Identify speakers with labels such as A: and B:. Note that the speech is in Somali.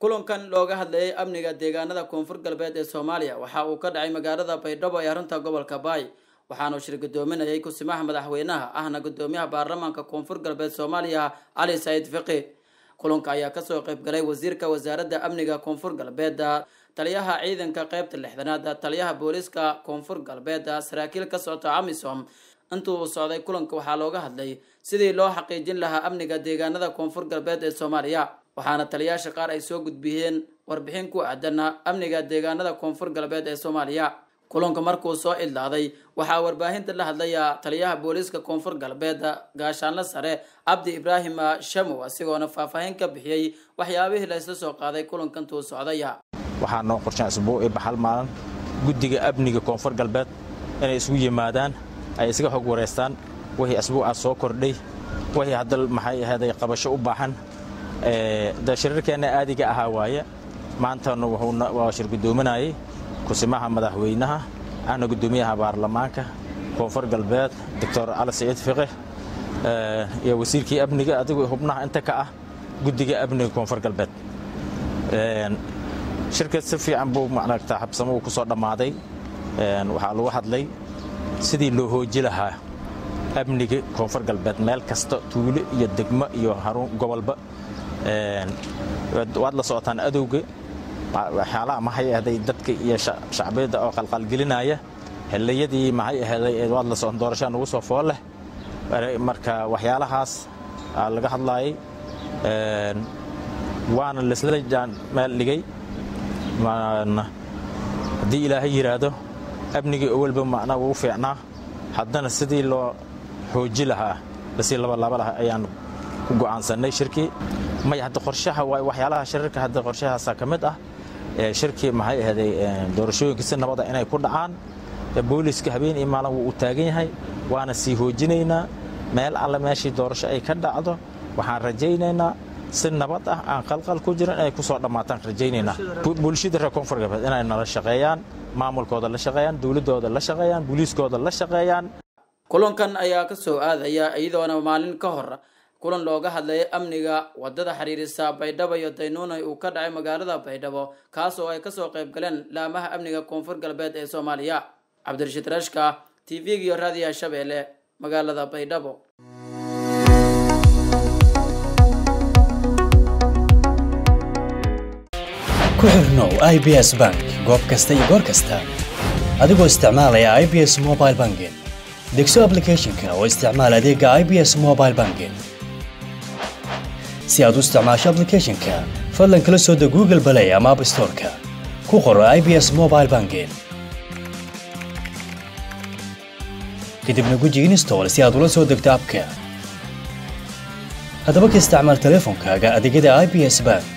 A: kulankan looga hadlayay amniga deegaanada koonfur galbeed ee soomaaliya. Waxa uu ka dhacay magaalada baydhabo ee arrinta gobolka baay waxaanu shir gudoominayay kusimaha madaxweynaha ahna gudoomiyaha baarlamaanka koonfur galbeed soomaaliya cali saciid fiqi. Kulanka ayaa ka soo qayb galay wasiirka wasaaradda amniga koonfur galbeed taliyaha ciidanka qeybta lixdanaad taliyaha booliiska koonfur galbeed saraakiil ka socota amisom. Intuu uu socday kulanka waxaa looga hadlay sidii loo xaqiijin lahaa amniga deegaanada koonfur galbeed ee soomaaliya waxaana taliyaasha qaar ay soo gudbiyeen warbixin ku aadan amniga deegaanada koonfur galbeed ee soomaaliya. Kulanka markuu soo idlaaday waxaa warbaahinta la hadlaya taliyaha booliiska koonfur galbeed gaashaanle sare cabdi ibraahim shamow isagoona faahfaahin ka bixiyey waxyaabihii la isla soo qaaday kulankantuu socday.
B: Waxaa noo qorshaan isbuuci baxal maalin guddiga amniga koonfur galbeed inay isugu yimaadaan ay isaga xog wareystaan wixii asbuucaas soo kordhay wixii hadda maxay ahayday qabasho u baahan de aadiga ahaa waaye. Maantana waa shir kusimaha madaxweynaha ahna guddoomiyaha baarlamaanka koonfur galbeed doctor cali saciid fiqih iyo wasiirkii amniga adigu hubnaha inta ka ah guddiga amniga koonfur galbeed. Shirka si fiican buu maaragtaa habsamo uu ku dhammaaday. Waxaa lagu hadlay sidii loo hooji lahaa amniga koonfur galbeed meel kasta tuulo iyo degmo iyo haruun gobolba waad la socotaan adowga. Waxyaalaha maxay ahday dadka iyo shacbiyadda oo qalqalgelinaya xilliyadii maxay ahday waad la socon doorashaa nagu soo fool leh. Marka waxyaalahaas aa laga hadlaayay waana laisla meel dhigay. Haddii ilaahay yidhaahdo amnigii awalba macnaa wuu fiicnaa. Haddana sidii loo xooji lahaa la sii labalaaba lahaa ayaan ku go'aansannay shirkii may hadda qorshaha waxyaalaha shirarka hadda qorshahaasaa ka mid ah shirkii maxay ahday doorashooyinka si nabada inay ku dhacaan. Booliiska habeen iyo maalin wuu u taagan yahay waana sii hoojinaynaa. Meel alle meeshii doorasho ay ka dhacdo waxaan rajaynaynaa. Si nabad ah aan qalqal ku jirin inay ku dhammaataan rajaynaynaa. Bulshada reer koonfur galbeed inay nala shaqeeyaan maamulkooda la shaqeeyaan dowladdooda la shaqeeyaan booliiskooda la shaqeeyaan.
A: Kulankan ayaa ka soo aadaya iyadoona maalin ka hor kulan looga hadlayay amniga waddada xiriirisa baydhabo iyo daynuunay uu ka dhacay magaalada baydhabo kaas oo ay ka soo qayb galeen laamaha amniga koonfur galbeed ee soomaaliya. Cabdirashiid rashka t v-ga iyo raadiyaha shabeelle magaalada baydhabo.
C: Ku xirnow i b s bank goob kasta iyo goor kasta. Adigoo isticmaalaya i b s mobile banking. Degso aplicathonka oo isticmaal adeega i b s mobile banking si aad u isticmaasho aplicathonka fadlan kala soo deg google balay ama app storeka. Ku qoro i b s mobile banking. Kadibna guji install si aad ula soo degto abka haddaba ka isticmaal teleefonkaaga adeegyada i b s bank